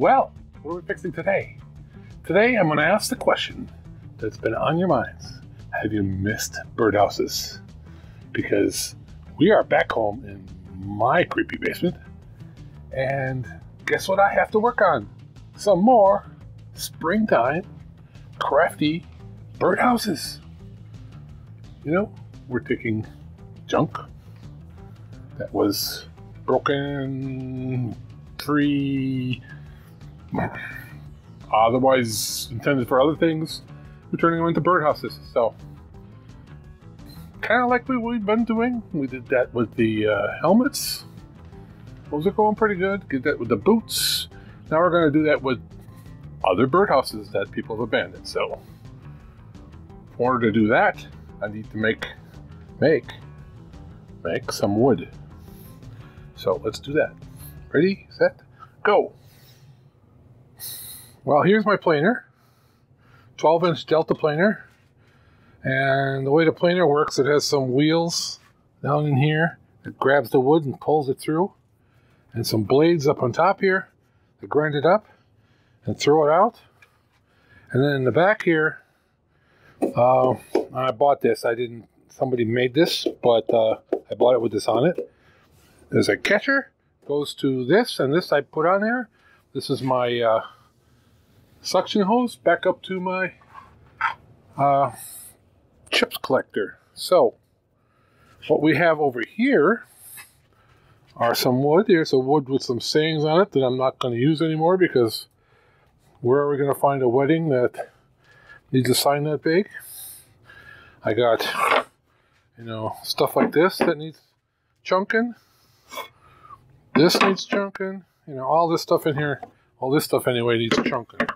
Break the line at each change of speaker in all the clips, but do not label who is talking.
Well, what are we fixing today? Today I'm going to ask the question that's been on your minds. Have you missed birdhouses? Because we are back home in my creepy basement. And guess what I have to work on? Some more springtime crafty birdhouses. You know, we're taking junk that was broken, free, otherwise intended for other things, we're turning them into birdhouses. So, kind of like we, we've been doing. We did that with the uh, helmets. Those are going pretty good. Did that with the boots. Now we're going to do that with other birdhouses that people have abandoned. So, in order to do that, I need to make, make, make some wood. So let's do that. Ready, set, go. Well, here's my planer, 12 inch Delta planer. And the way the planer works, it has some wheels down in here. that grabs the wood and pulls it through. And some blades up on top here that grind it up and throw it out. And then in the back here, uh, I bought this. I didn't, somebody made this, but uh, I bought it with this on it. There's a catcher, goes to this, and this I put on there. This is my uh, suction hose back up to my uh, chips collector. So, what we have over here are some wood. Here's a wood with some sayings on it that I'm not going to use anymore because where are we going to find a wedding that needs a sign that big? I got, you know, stuff like this that needs chunking. This needs chunking. You know, all this stuff in here, all this stuff anyway needs chunking.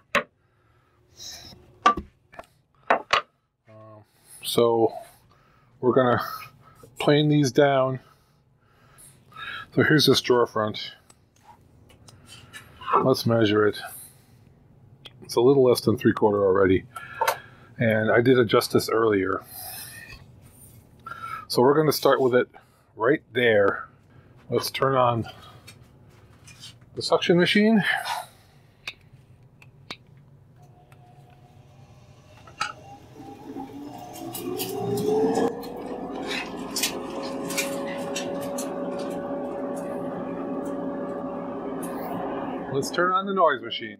Um, so we're gonna plane these down. So here's this drawer front. Let's measure it. It's a little less than three quarter already. And I did adjust this earlier. So we're going to start with it right there. Let's turn on the suction machine. Noise machine.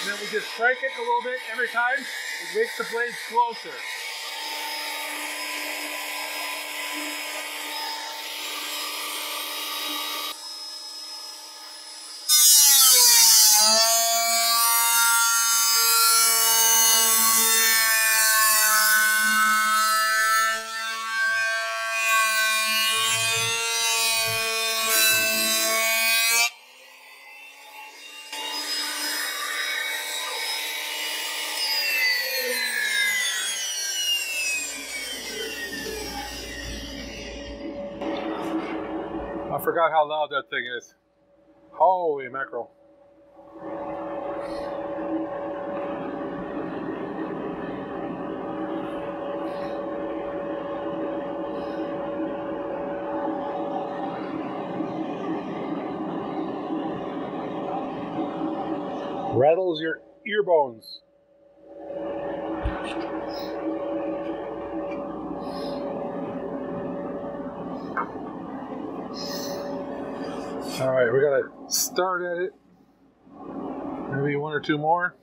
And then we just strike it a little bit every time. It makes the blades closer. Forgot how loud that thing is. Holy mackerel. Rattles your ear bones. All right, we gotta start at it. Maybe one or two more.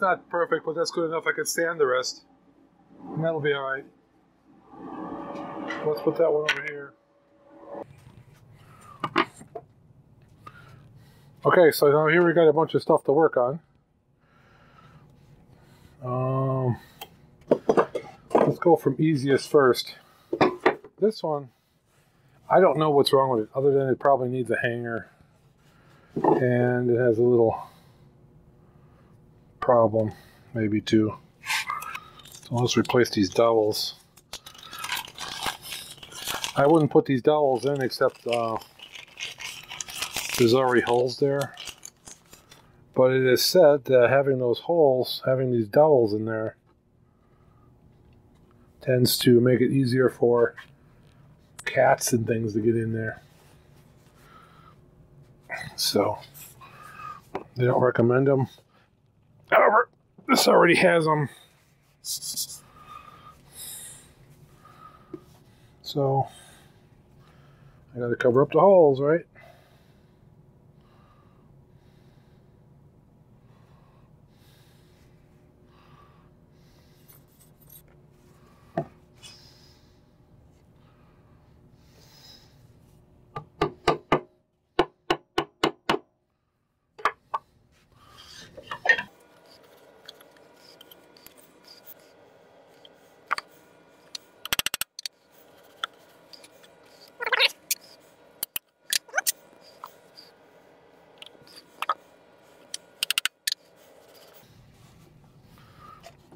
Not perfect, but that's good enough. I can stand the rest. And that'll be all right. Let's put that one over here. Okay, so now here we got a bunch of stuff to work on. Um, let's go from easiest first. This one, I don't know what's wrong with it, other than it probably needs a hanger. And it has a little problem, maybe two. So let's replace these dowels. I wouldn't put these dowels in except uh, there's already holes there. But it is said that having those holes, having these dowels in there, tends to make it easier for cats and things to get in there. So, they don't recommend them. However, this already has them. So, I gotta cover up the holes, right?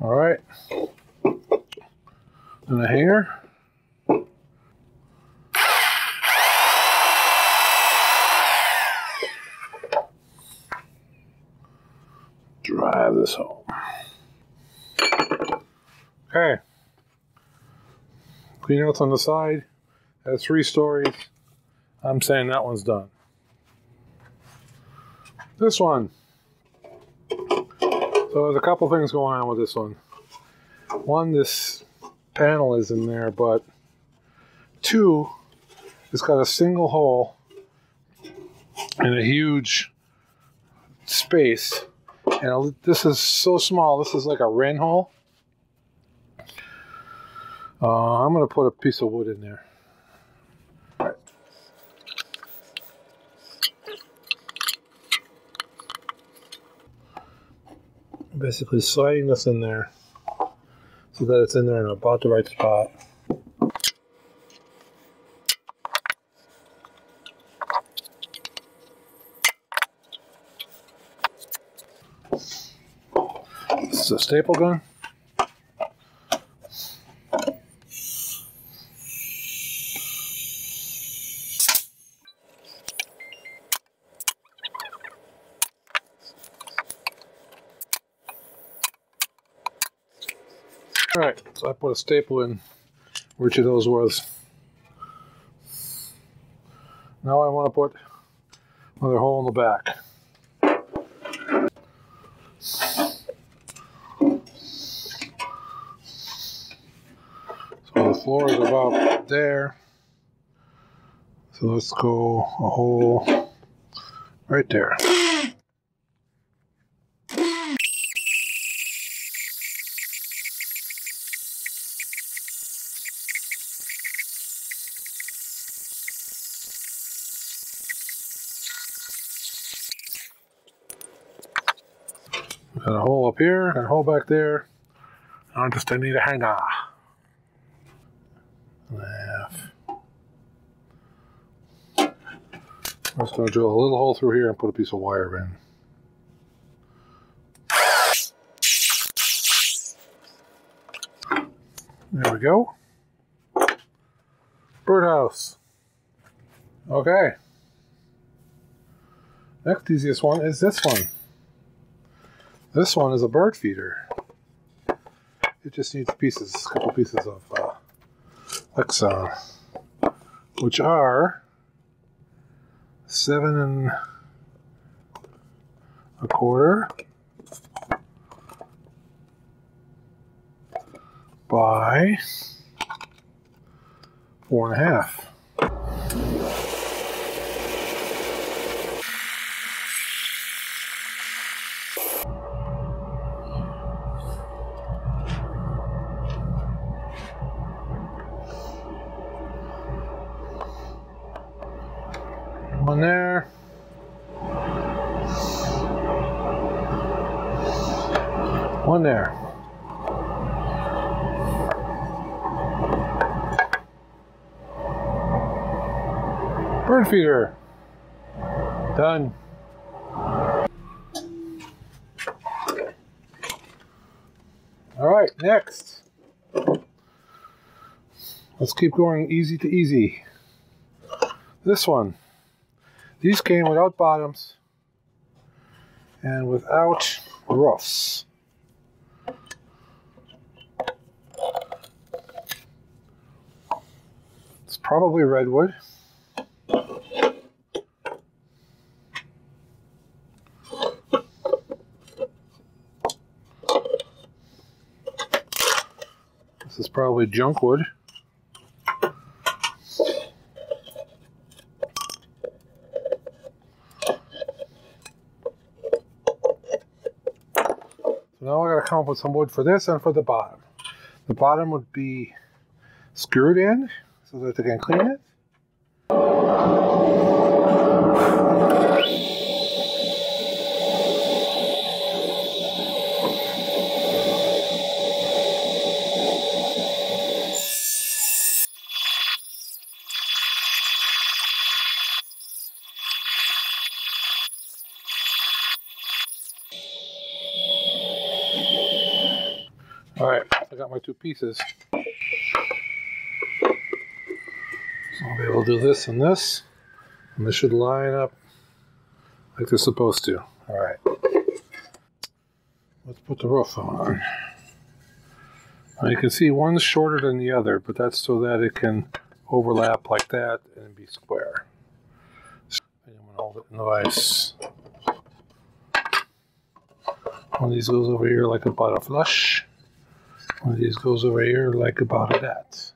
All right. A hanger. Drive this home. Okay. Clean Cleanouts on the side. Has three stories. I'm saying that one's done. This one. So there's a couple things going on with this one. One, this panel is in there, but two, it's got a single hole and a huge space. And this is so small, this is like a wren hole. Uh, I'm going to put a piece of wood in there. basically sliding this in there so that it's in there in about the right spot. This is a staple gun. Put a staple in which of those was. Now I want to put another hole in the back. So the floor is about there. So let's go a hole right there. A hole up here, got a hole back there. I just need a hanger. And a half. I'm just going to drill a little hole through here and put a piece of wire in. There we go. Birdhouse. Okay. Next easiest one is this one. This one is a bird feeder. It just needs pieces, a couple pieces of uh, Lexan, which are seven and a quarter by four and a half. Bird feeder. Done. All right, next. Let's keep going easy to easy. This one. These came without bottoms and without roofs. It's probably redwood. This is probably junk wood. So now I gotta come up with some wood for this and for the bottom. The bottom would be screwed in so that they can clean it. Pieces. So I'll be able to do this and this, and this should line up like they're supposed to. All right, let's put the roof on. Now you can see one's shorter than the other, but that's so that it can overlap like that and be square. And I'm gonna hold it in the vise. One of these goes over here like a bottle flush. One of these goes over here like about that.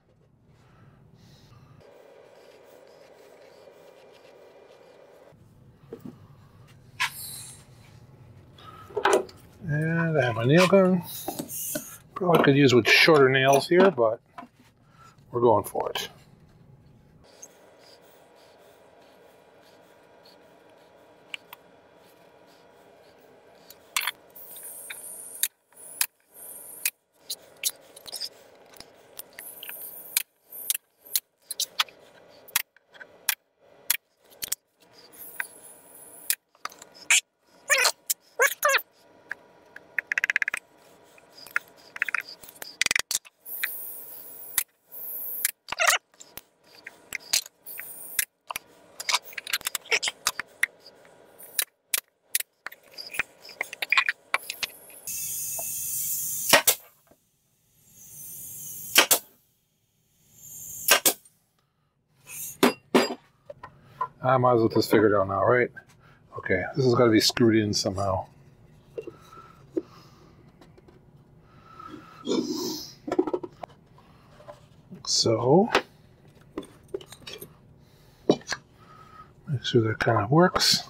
And I have my nail gun. Probably could use with shorter nails here, but we're going for it. I might as well just figure it out now, right? Okay, this has got to be screwed in somehow. So, make sure that kind of works.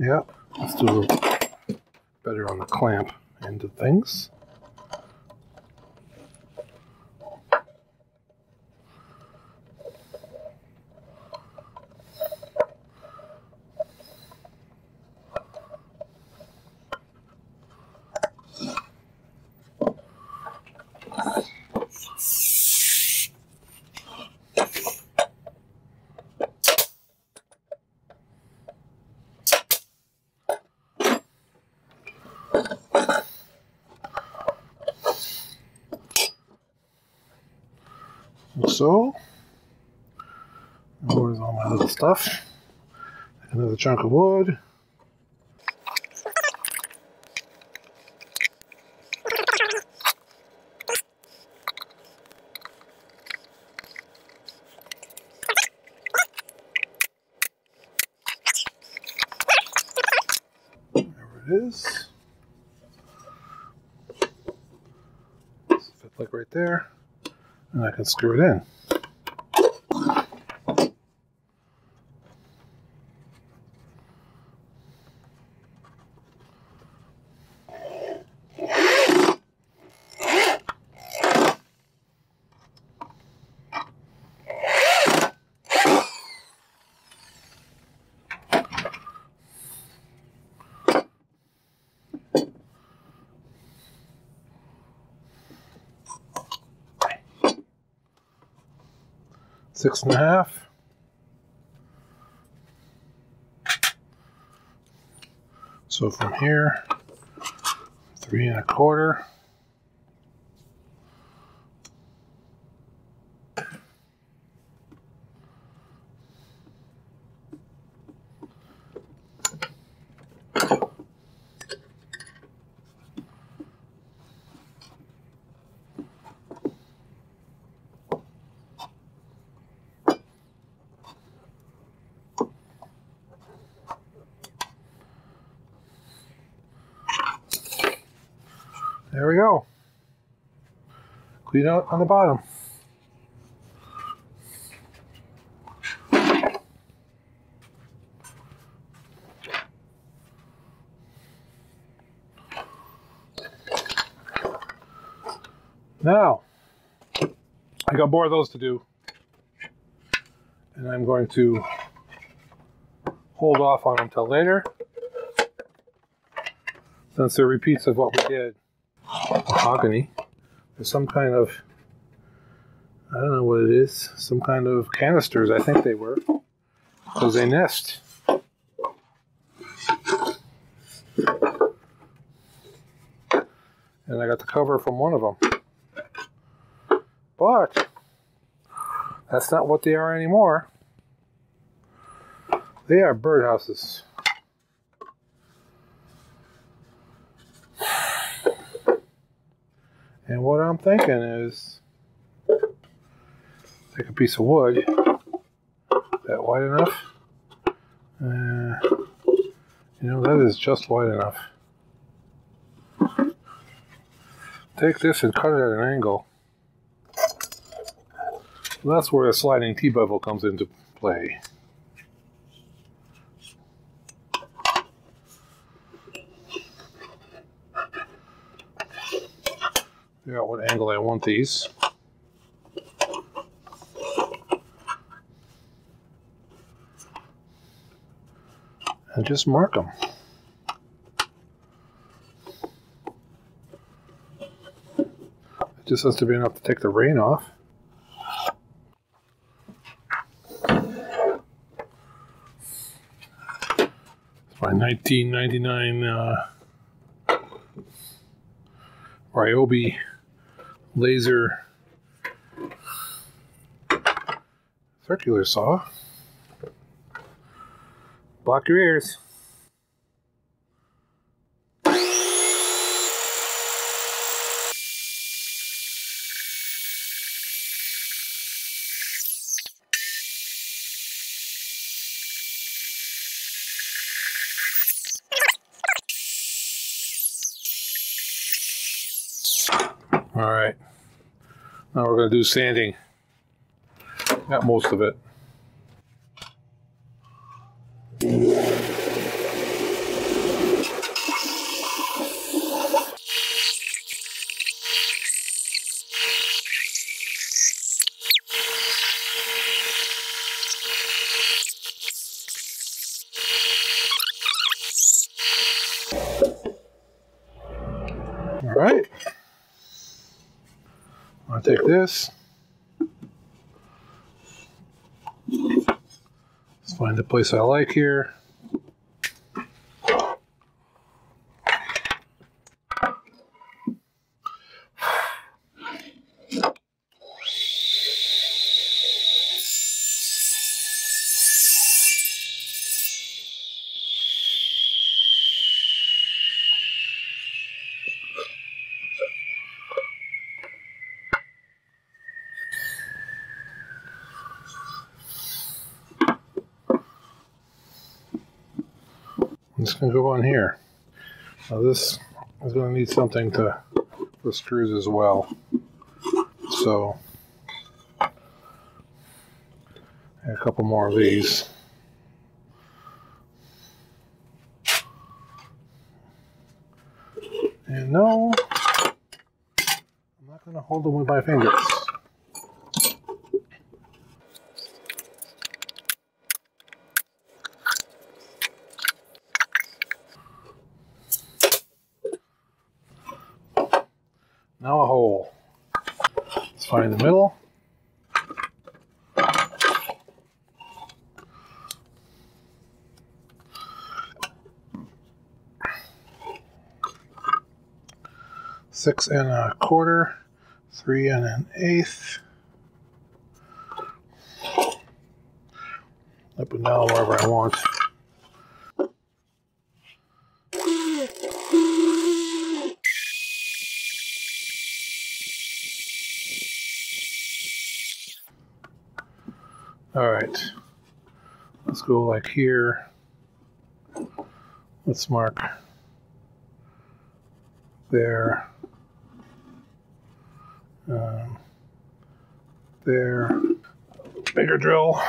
Yep, let's do better on the clamp end of things. So. Where's all my little stuff? Another chunk of wood. There it is. Fit like right there and screw it in. Six and a half. So from here, three and a quarter. There we go. Clean out on the bottom. Now, I got more of those to do. And I'm going to hold off on them until later. Since they're repeats of what we did mahogany. There's some kind of, I don't know what it is, some kind of canisters, I think they were, because they nest. And I got the cover from one of them. But that's not what they are anymore. They are birdhouses. And what I'm thinking is take a piece of wood. That wide enough? Uh, you know, that is just wide enough. Take this and cut it at an angle. that's where a sliding T-bevel comes into play. Figure out what angle I want these. And just mark them. It just has to be enough to take the rain off. My 1999 uh, Ryobi laser circular saw. Block your ears. All right. Now we're going to do sanding. Got most of it. All right. I'll take this. Let's find the place I like here. Going go on here. Now this is going to need something to for screws as well. So a couple more of these. And no, I'm not going to hold them with my fingers. Now a hole. Let's find the middle. Six and a quarter, three and an eighth. Up and down wherever I want. All right, let's go like here. Let's mark there, there, bigger drill.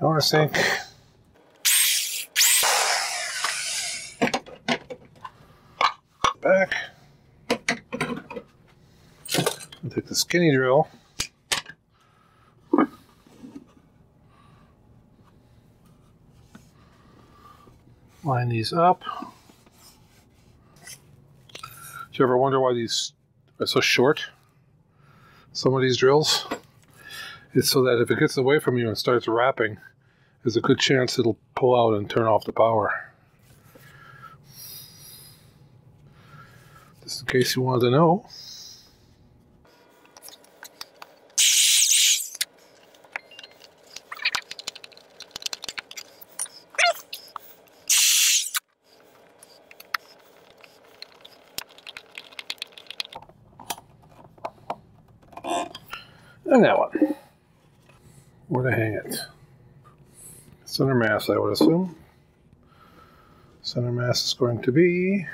Power sink. Back. I'll take the skinny drill. Line these up. Do you ever wonder why these are so short? Some of these drills. It's so that if it gets away from you and starts wrapping, there's a good chance it'll pull out and turn off the power. Just in case you wanted to know. And that one. Where to hang it? Center mass, I would assume. Center mass is going to be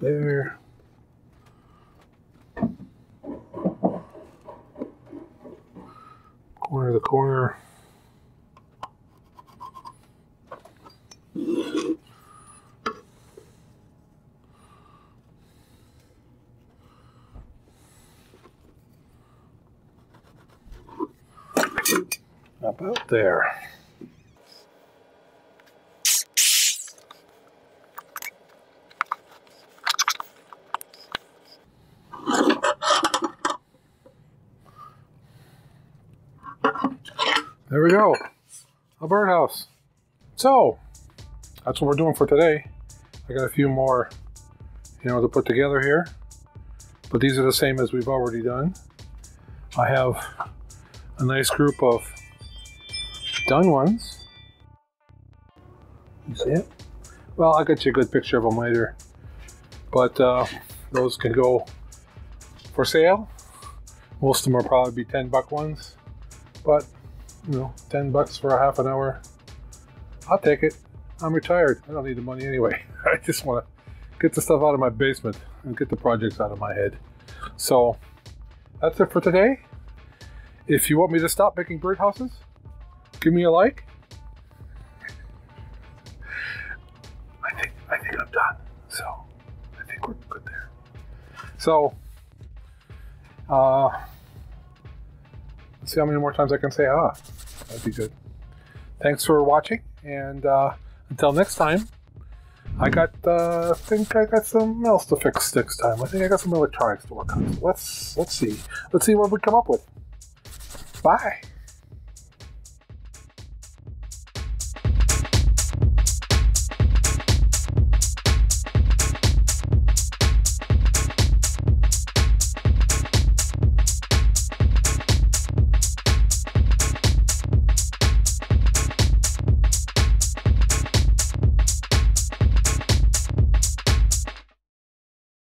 there. Corner to corner. About there. There we go. A birdhouse. So, that's what we're doing for today. I got a few more, you know, to put together here. But these are the same as we've already done. I have a nice group of done ones. You see it? Well, I'll get you a good picture of them later. But uh, those can go for sale. Most of them will probably be 10 buck ones. But, you know, 10 bucks for a half an hour. I'll take it. I'm retired. I don't need the money anyway. I just want to get the stuff out of my basement and get the projects out of my head. So, that's it for today. If you want me to stop making birdhouses, give me a like. I think I think I'm done. So I think we're good there. So uh let's see how many more times I can say ah. That'd be good. Thanks for watching and uh until next time. I got uh I think I got something else to fix next time. I think I got some electronics to work on. So let's let's see. Let's see what we come up with. Bye.